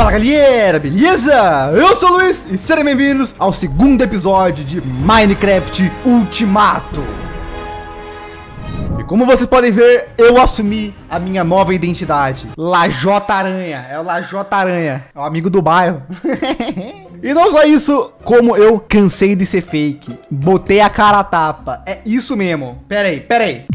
Fala galera, beleza? Eu sou o Luiz e sejam bem-vindos ao segundo episódio de Minecraft Ultimato. E como vocês podem ver, eu assumi a minha nova identidade, Lajota Aranha. É o Lajota Aranha, é o amigo do bairro. E não só isso, como eu cansei de ser fake, botei a cara a tapa. É isso mesmo. Pera aí, pera aí.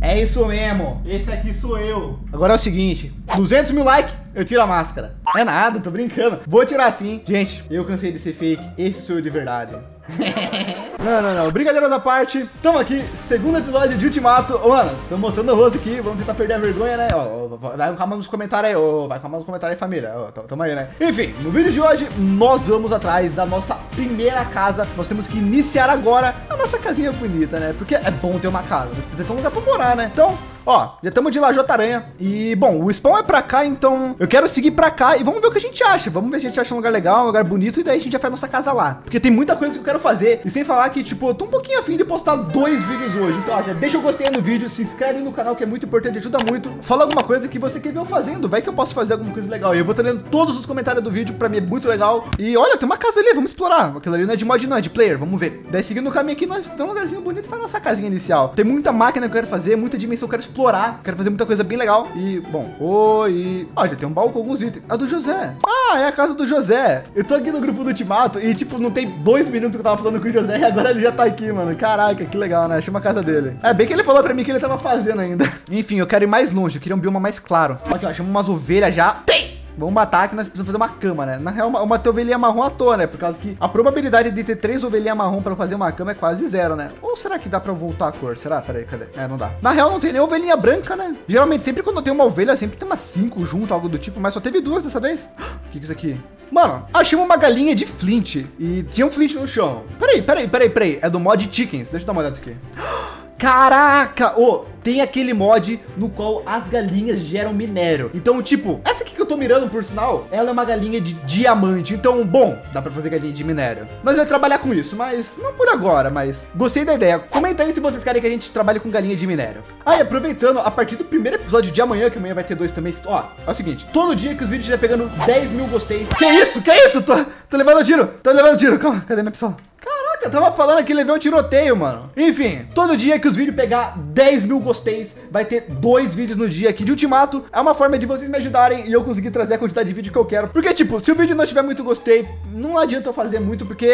É isso mesmo. Esse aqui sou eu. Agora é o seguinte: 200 mil likes, eu tiro a máscara. É nada, tô brincando. Vou tirar sim. Gente, eu cansei de ser fake. Esse sou eu de verdade. não, não, não. Brincadeiras à parte. Tamo aqui, segundo episódio de Ultimato. Ô, mano, tô mostrando o rosto aqui. Vamos tentar perder a vergonha, né? Ó, vai com a mão nos comentários aí. Ó, vai com a mão nos comentários aí, família. Ó, tamo aí, né? Enfim, no vídeo de hoje, nós vamos atrás da nossa primeira casa. Nós temos que iniciar agora a nossa casinha bonita, né? Porque é bom ter uma casa. Nós precisamos ter um lugar pra morar, né? Então, Ó, já estamos de Lajota Aranha. E, bom, o spawn é pra cá, então eu quero seguir pra cá e vamos ver o que a gente acha. Vamos ver se a gente acha um lugar legal, um lugar bonito e daí a gente já faz nossa casa lá. Porque tem muita coisa que eu quero fazer. E sem falar que, tipo, eu tô um pouquinho afim de postar dois vídeos hoje. Então, ó, já deixa o gostei no vídeo, se inscreve no canal que é muito importante, ajuda muito. Fala alguma coisa que você quer ver eu fazendo. Vai que eu posso fazer alguma coisa legal. E eu vou estar lendo todos os comentários do vídeo, pra mim é muito legal. E olha, tem uma casa ali, vamos explorar. Aquilo ali não é de mod, não, é de player, vamos ver. Daí seguindo o caminho aqui, nós vemos um lugarzinho bonito e faz nossa casinha inicial. Tem muita máquina que eu quero fazer, muita dimensão que eu quero explorar. Quero fazer muita coisa bem legal. E, bom, oi. Ó, já tem um baú com alguns itens. A do José. Ah, é a casa do José. Eu tô aqui no grupo do Ultimato e, tipo, não tem dois minutos que eu tava falando com o José e agora ele já tá aqui, mano. Caraca, que legal, né? Chama a casa dele. É bem que ele falou pra mim que ele tava fazendo ainda. Enfim, eu quero ir mais longe. Eu queria um bioma mais claro. Olha, ó, chama umas ovelhas já. Tem! Vamos matar que nós precisamos fazer uma cama, né? Na real, uma, uma ovelhinha marrom à toa, né? Por causa que a probabilidade de ter três ovelhinhas marrom pra fazer uma cama é quase zero, né? Ou será que dá pra voltar a cor? Será? Pera aí, cadê? É, não dá. Na real, não tem nem ovelhinha branca, né? Geralmente, sempre quando tem uma ovelha, sempre tem umas cinco junto, algo do tipo. Mas só teve duas dessa vez. O que que é isso aqui? Mano, achei uma galinha de flint. E tinha um flint no chão. Peraí, peraí, peraí, peraí. É do mod Chickens. Deixa eu dar uma olhada aqui. Caraca! Ô, oh, tem aquele mod no qual as galinhas geram minério. Então, tipo, essa aqui que eu tô mirando, por sinal, ela é uma galinha de diamante. Então, bom, dá pra fazer galinha de minério. Nós vamos trabalhar com isso, mas não por agora, mas gostei da ideia. Comenta aí se vocês querem que a gente trabalhe com galinha de minério. Aí, aproveitando, a partir do primeiro episódio de amanhã, que amanhã vai ter dois também, ó, é o seguinte, todo dia que os vídeos estiver pegando 10 mil gosteis. Que isso? Que isso? Tô, tô levando tiro, tô levando tiro. Calma, cadê minha pessoa? Eu tava falando que levei um tiroteio, mano. Enfim, todo dia que os vídeos pegar 10 mil gosteis, vai ter dois vídeos no dia aqui de Ultimato. É uma forma de vocês me ajudarem e eu conseguir trazer a quantidade de vídeo que eu quero. Porque, tipo, se o vídeo não tiver muito gostei, não adianta eu fazer muito, porque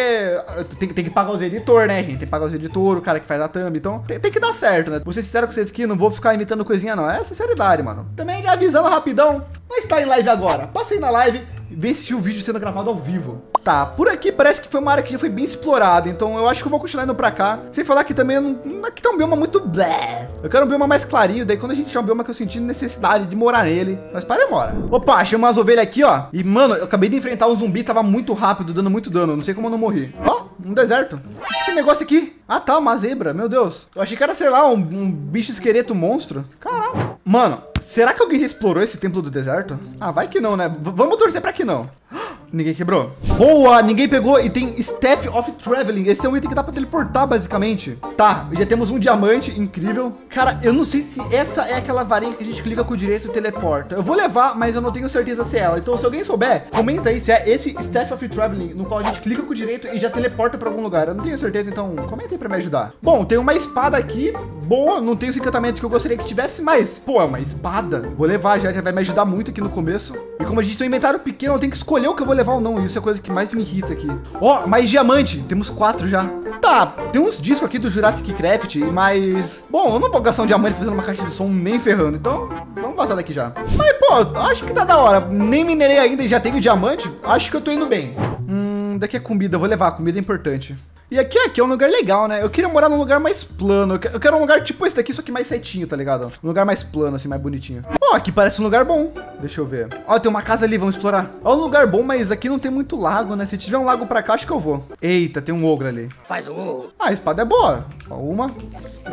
tem, tem que pagar os editores, né, gente? Tem que pagar os editores, o cara que faz a thumb. Então, tem, tem que dar certo, né? Vou ser sincero com vocês aqui, não vou ficar imitando coisinha, não. É sinceridade, mano. Também avisando rapidão, nós está em live agora. Passei na live e vem assistir o vídeo sendo gravado ao vivo. Tá, por aqui parece que foi uma área que já foi bem explorada, então eu acho que eu vou continuar indo pra cá. Sem falar que também aqui tá um bioma muito blé. Eu quero um bioma mais clarinho, daí quando a gente tiver um bioma que eu senti necessidade de morar nele, mas para e mora. Opa, achei umas ovelhas aqui, ó. E, mano, eu acabei de enfrentar um zumbi, tava muito rápido, dando muito dano. Não sei como eu não morri. Ó, um deserto. O que é esse negócio aqui? Ah, tá, uma zebra, meu Deus. Eu achei que era, sei lá, um, um bicho esqueleto monstro. Caraca. Mano, será que alguém já explorou esse templo do deserto? Ah, vai que não, né? V vamos torcer pra que não. Ninguém quebrou. Boa, ninguém pegou e tem Staff of Traveling. Esse é um item que dá pra teleportar, basicamente. Tá, já temos um diamante incrível. Cara, eu não sei se essa é aquela varinha que a gente clica com o direito e teleporta. Eu vou levar, mas eu não tenho certeza se é ela. Então, se alguém souber, comenta aí se é esse Staff of Traveling, no qual a gente clica com o direito e já teleporta pra algum lugar. Eu não tenho certeza, então comenta aí pra me ajudar. Bom, tem uma espada aqui. Boa, não tem os encantamentos que eu gostaria que tivesse, mas, pô, é uma espada. Vou levar já, já vai me ajudar muito aqui no começo. E como a gente tem um inventário pequeno, eu tenho que escolher o que eu vou levar ou não. Isso é a coisa que mais me irrita aqui. Ó, oh, mais diamante. Temos quatro já. Tá, tem uns discos aqui do Jurassic Craft, mas... Bom, eu não vou gastar um diamante fazendo uma caixa de som nem ferrando. Então, vamos passar daqui já. Mas, pô, acho que tá da hora. Nem minerei ainda e já tenho diamante. Acho que eu tô indo bem. Hum, daqui é comida. vou levar. Comida é importante. E aqui, aqui é um lugar legal, né? Eu queria morar num lugar mais plano. Eu quero um lugar tipo esse daqui, só que mais certinho, tá ligado? Um lugar mais plano, assim, mais bonitinho. Ó, oh, aqui parece um lugar bom. Deixa eu ver. Ó, oh, tem uma casa ali, vamos explorar. Ó, um lugar bom, mas aqui não tem muito lago, né? Se tiver um lago pra cá, acho que eu vou. Eita, tem um ogro ali. Faz o ogro. Ah, a espada é boa. Ó, uma,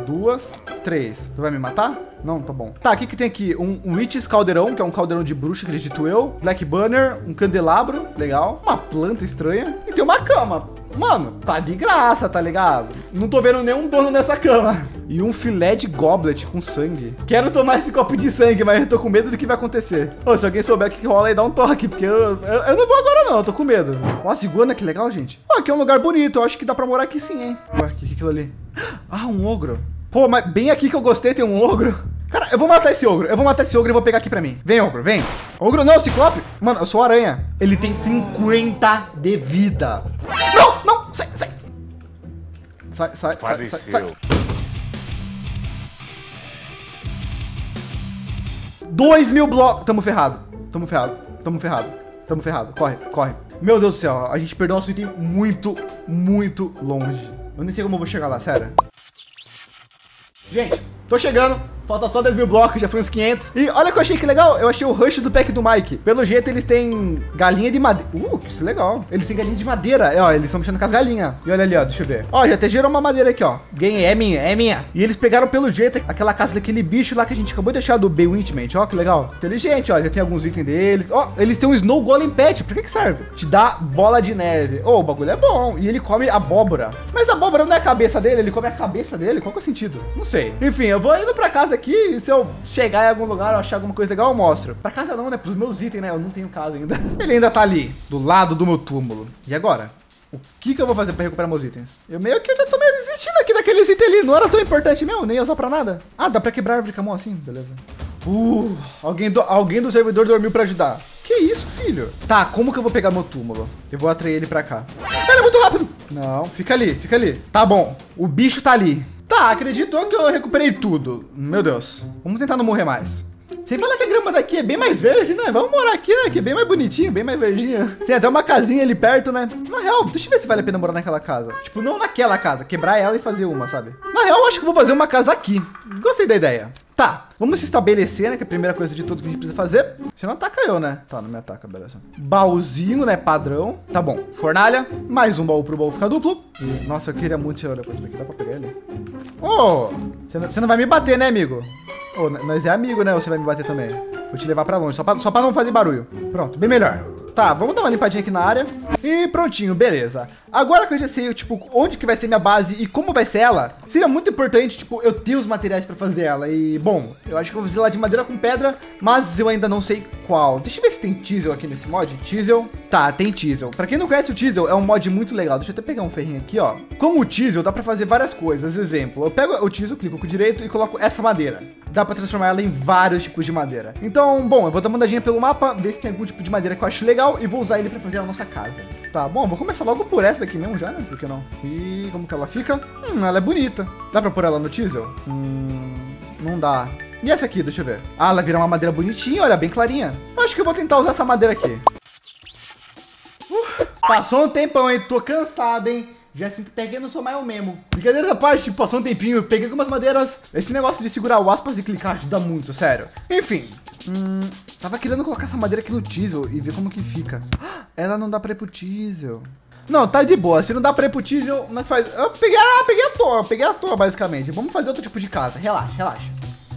duas, três. Tu vai me matar? Não, tá bom. Tá, o que que tem aqui? Um, um Witch's Caldeirão, que é um caldeirão de bruxa, acredito eu. Black Banner, um candelabro, legal. Uma planta estranha. E tem uma cama. Mano, tá de graça, tá ligado? Não tô vendo nenhum dono nessa cama. E um filé de goblet com sangue. Quero tomar esse copo de sangue, mas eu tô com medo do que vai acontecer. Ô, se alguém souber o que rola aí, dá um toque, porque eu, eu, eu não vou agora não, eu tô com medo. Nossa, iguana, que legal, gente. Ó, aqui é um lugar bonito, eu acho que dá pra morar aqui sim, hein. Ué, o que, que é aquilo ali? Ah, um ogro. Pô, mas bem aqui que eu gostei tem um ogro. Eu vou matar esse ogro. Eu vou matar esse ogro e vou pegar aqui pra mim. Vem, ogro, vem. Ogro não, ciclope. Mano, eu sou aranha. Ele tem 50 de vida. Não, não, sai, sai. Sai, sai, Faleceu. sai, sai. Dois mil blocos. Tamo ferrado. Tamo ferrado. Tamo ferrado. Tamo ferrado. Corre, corre. Meu Deus do céu, a gente perdeu nosso item muito, muito longe. Eu nem sei como eu vou chegar lá, sério. Gente, tô chegando. Falta só 10 mil blocos, já foi uns 500. E olha que eu achei que legal. Eu achei o rush do pack do Mike. Pelo jeito, eles têm galinha de madeira. Uh, que isso é legal. Eles têm galinha de madeira. É, ó, eles estão mexendo com as galinhas. E olha ali, ó, deixa eu ver. Ó, já até gerou uma madeira aqui, ó. Ganhei, é minha, é minha. E eles pegaram pelo jeito aquela casa daquele bicho lá que a gente acabou de deixar do Bewitchment. Ó, que legal. Inteligente, ó. Já tem alguns itens deles. Ó, eles têm um Snow Golem Pet. Pra que que serve? Te dá bola de neve. Ô, oh, o bagulho é bom. E ele come abóbora. Mas a abóbora não é a cabeça dele, ele come a cabeça dele. Qual que é o sentido? Não sei. Enfim, eu vou indo pra casa aqui e se eu chegar em algum lugar, ou achar alguma coisa legal, eu mostro. Pra casa não, né? Pros meus itens, né? Eu não tenho casa ainda. Ele ainda tá ali, do lado do meu túmulo. E agora? O que que eu vou fazer pra recuperar meus itens? Eu meio que já tô meio desistindo aqui daqueles itens ali. Não era tão importante mesmo, nem ia usar pra nada. Ah, dá pra quebrar árvore de camão assim? Beleza. Uh, alguém do, alguém do servidor dormiu pra ajudar. Que isso, filho? Tá, como que eu vou pegar meu túmulo? Eu vou atrair ele pra cá. Ele é muito rápido. Não, fica ali, fica ali. Tá bom, o bicho tá ali. Tá, acreditou que eu recuperei tudo. Meu Deus. Vamos tentar não morrer mais. Sem falar que a grama daqui é bem mais verde, né? Vamos morar aqui, né? Que é bem mais bonitinho, bem mais verdinho. Tem até uma casinha ali perto, né? Na real, deixa eu ver se vale a pena morar naquela casa. Tipo, não naquela casa, quebrar ela e fazer uma, sabe? Na real, eu acho que vou fazer uma casa aqui. Gostei da ideia. Tá, vamos se estabelecer, né? Que é a primeira coisa de tudo que a gente precisa fazer. Você não ataca eu, né? Tá, não me ataca, beleza. Baúzinho, né? Padrão. Tá bom. Fornalha. Mais um baú pro baú ficar duplo. Nossa, eu queria muito tirar o daqui. Dá pra pegar ele? Ô! Oh, você não vai me bater, né, amigo? Oh, nós é amigo, né? Ou você vai me bater também? Vou te levar pra longe, só pra, só pra não fazer barulho. Pronto, bem melhor. Tá, vamos dar uma limpadinha aqui na área. E prontinho, beleza. Agora que eu já sei, tipo, onde que vai ser minha base e como vai ser ela, seria muito importante, tipo, eu ter os materiais para fazer ela. E, bom, eu acho que eu vou fazer ela de madeira com pedra, mas eu ainda não sei qual. Deixa eu ver se tem Teasel aqui nesse mod. Teasel. Tá, tem Teasel. Para quem não conhece o Teasel, é um mod muito legal. Deixa eu até pegar um ferrinho aqui, ó. Com o Teasel, dá para fazer várias coisas. Exemplo, eu pego o Teasel, clico com o direito e coloco essa madeira. Dá para transformar ela em vários tipos de madeira. Então, bom, eu vou dar uma andadinha pelo mapa, ver se tem algum tipo de madeira que eu acho legal e vou usar ele para fazer a nossa casa. Tá, bom, vou começar logo por essa daqui mesmo já, né? Por que não? E como que ela fica? Hum, ela é bonita. Dá pra pôr ela no teaser? Hum, não dá. E essa aqui, deixa eu ver. Ah, ela vira uma madeira bonitinha, olha, bem clarinha. Acho que eu vou tentar usar essa madeira aqui. Uh, passou um tempão, hein? Tô cansado, hein? Já sinto até que não sou mais o mesmo. Brincadeira essa parte, passou um tempinho, peguei algumas madeiras. Esse negócio de segurar o aspas e clicar ajuda muito, sério. Enfim, hum, tava querendo colocar essa madeira aqui no teaser e ver como que fica. Ela não dá pra ir pro teaser. Não, tá de boa. Se não dá pra ir pro teaser, nós faz... Eu peguei, ah, peguei a toa, peguei a toa, basicamente. Vamos fazer outro tipo de casa. Relaxa, relaxa.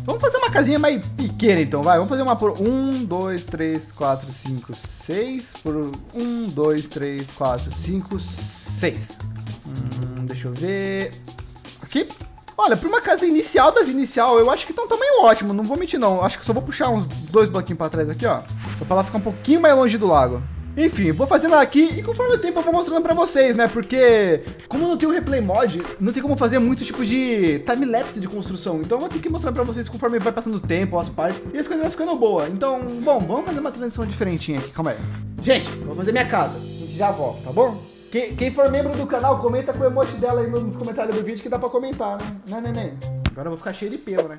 Vamos fazer uma casinha mais pequena, então, vai. Vamos fazer uma por 1, 2, 3, 4, 5, 6. Por 1, 2, 3, 4, 5, 6. Hum, deixa eu ver. Aqui. Olha, para uma casa inicial das inicial, eu acho que tá um tamanho ótimo. Não vou mentir, não. Acho que só vou puxar uns dois bloquinhos para trás aqui, ó. Só para ela ficar um pouquinho mais longe do lago. Enfim, vou fazendo aqui e conforme o tempo eu vou mostrando pra vocês, né? Porque como não tem o replay mod, não tem como fazer muito tipo de time-lapse de construção. Então eu vou ter que mostrar pra vocês conforme vai passando o tempo, as partes, e as coisas vão ficando boas. Então, bom, vamos fazer uma transição diferentinha aqui, calma aí. Gente, vou fazer minha casa, a gente já volta, tá bom? Quem, quem for membro do canal, comenta com o emoji dela aí nos comentários do vídeo que dá pra comentar, né? Né, neném? Agora eu vou ficar cheio de pelo, né?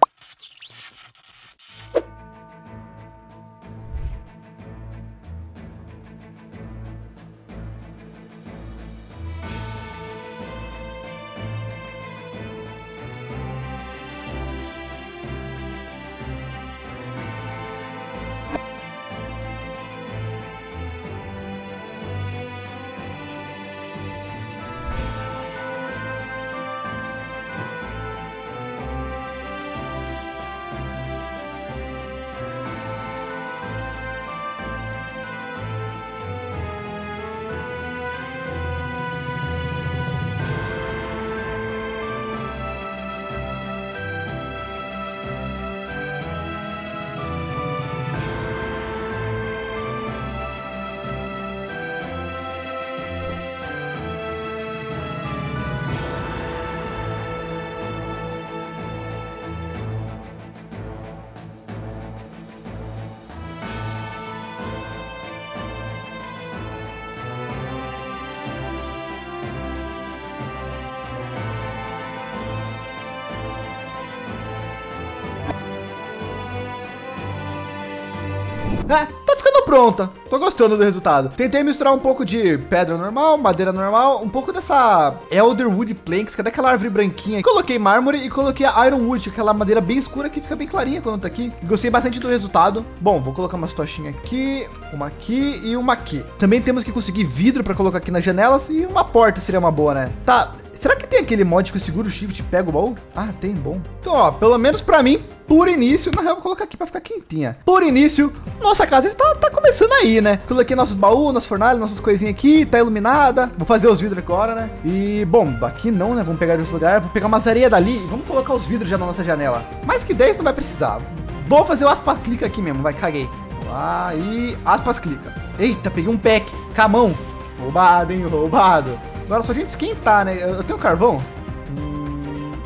É, tá ficando pronta. Tô gostando do resultado. Tentei misturar um pouco de pedra normal, madeira normal, um pouco dessa Elderwood Planks, cadê aquela árvore branquinha? Coloquei mármore e coloquei a Ironwood, aquela madeira bem escura que fica bem clarinha quando tá aqui. Gostei bastante do resultado. Bom, vou colocar umas tochinhas aqui, uma aqui e uma aqui. Também temos que conseguir vidro para colocar aqui nas janelas e uma porta seria uma boa, né? Tá, Será que tem aquele mod que eu seguro o shift e pego o baú? Ah, tem, bom. Então, ó, pelo menos pra mim, por início, na real, vou colocar aqui pra ficar quentinha. Por início, nossa casa tá, tá começando aí, né? Coloquei nossos baús, nosso fornalha, nossas coisinhas aqui, tá iluminada. Vou fazer os vidros agora, né? E, bom, aqui não, né? Vamos pegar de outro lugar. Vou pegar umas areias dali e vamos colocar os vidros já na nossa janela. Mais que 10 não vai precisar. Vou fazer o aspas clica aqui mesmo, vai, caguei. Lá e aspas clica. Eita, peguei um pack, camão. Roubado, hein? Roubado. Agora só a gente esquentar, né? Eu tenho carvão?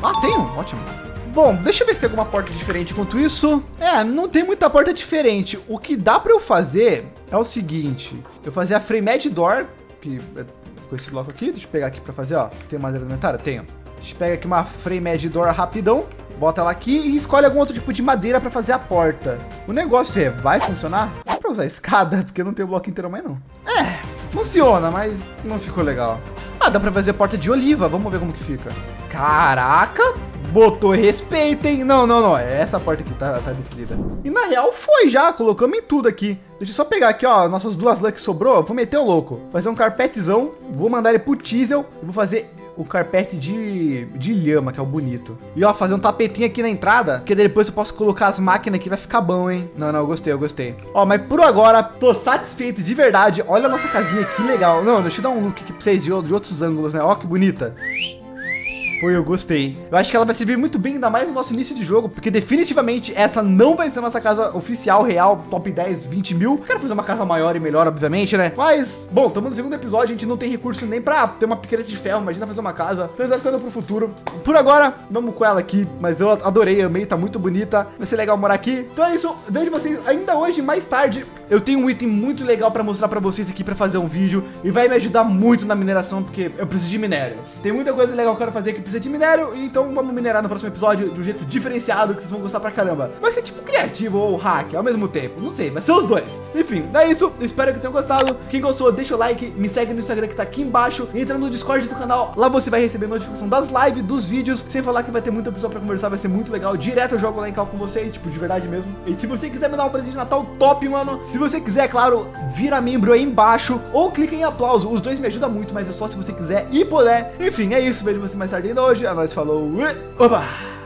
Ah, tenho. Ótimo. Bom, deixa eu ver se tem alguma porta diferente enquanto isso. É, não tem muita porta diferente. O que dá para eu fazer é o seguinte. Eu fazer a Framed Door, que é com esse bloco aqui. Deixa eu pegar aqui para fazer, ó. Tem madeira alimentar? Tenho. A gente pega aqui uma Framed Door rapidão. Bota ela aqui e escolhe algum outro tipo de madeira para fazer a porta. O negócio é, vai funcionar? Dá para usar escada, porque não tem o bloco inteiro mais não. É, funciona, mas não ficou legal. Ah, dá pra fazer porta de oliva. Vamos ver como que fica. Caraca, botou respeito, hein? Não, não, não. É essa porta aqui tá, tá decidida. E na real foi já, colocamos em tudo aqui. Deixa eu só pegar aqui, ó, nossas duas lãs que sobrou. Vou meter o louco. Fazer um carpetezão. Vou mandar ele pro Teasel. E vou fazer o carpete de, de lhama, que é o bonito. E ó, fazer um tapetinho aqui na entrada, que depois eu posso colocar as máquinas aqui, vai ficar bom, hein? Não, não, eu gostei, eu gostei. Ó, mas por agora, tô satisfeito de verdade. Olha a nossa casinha, que legal. Não, deixa eu dar um look aqui pra vocês de, de outros ângulos, né? Ó, que bonita. Pô, eu gostei. Eu acho que ela vai servir muito bem, ainda mais no nosso início de jogo, porque definitivamente essa não vai ser nossa casa oficial, real, top 10, 20 mil. Eu quero fazer uma casa maior e melhor, obviamente, né? Mas, bom, estamos no segundo episódio, a gente não tem recurso nem pra ter uma picareta de ferro, imagina fazer uma casa. Então, vai ficando pro futuro. Por agora, vamos com ela aqui, mas eu adorei, amei, tá muito bonita. Vai ser legal morar aqui. Então é isso, vejo vocês ainda hoje, mais tarde. Eu tenho um item muito legal pra mostrar pra vocês aqui pra fazer um vídeo e vai me ajudar muito na mineração, porque eu preciso de minério. Tem muita coisa legal que eu quero fazer que precisa de minério, então vamos minerar no próximo episódio de um jeito diferenciado que vocês vão gostar pra caramba. Vai ser tipo criativo ou hack ao mesmo tempo, não sei, vai ser os dois. Enfim, é isso, espero que tenham gostado. Quem gostou, deixa o like, me segue no Instagram que tá aqui embaixo, entra no Discord do canal, lá você vai receber notificação das lives, dos vídeos, sem falar que vai ter muita pessoa pra conversar, vai ser muito legal. Direto eu jogo lá em cal com vocês, tipo, de verdade mesmo. E se você quiser me dar um presente de Natal top, mano, se você quiser, é claro, vira membro aí embaixo ou clica em aplauso, os dois me ajudam muito, mas é só se você quiser e puder. Enfim, é isso, vejo você mais tarde hoje, a nós falou, opa!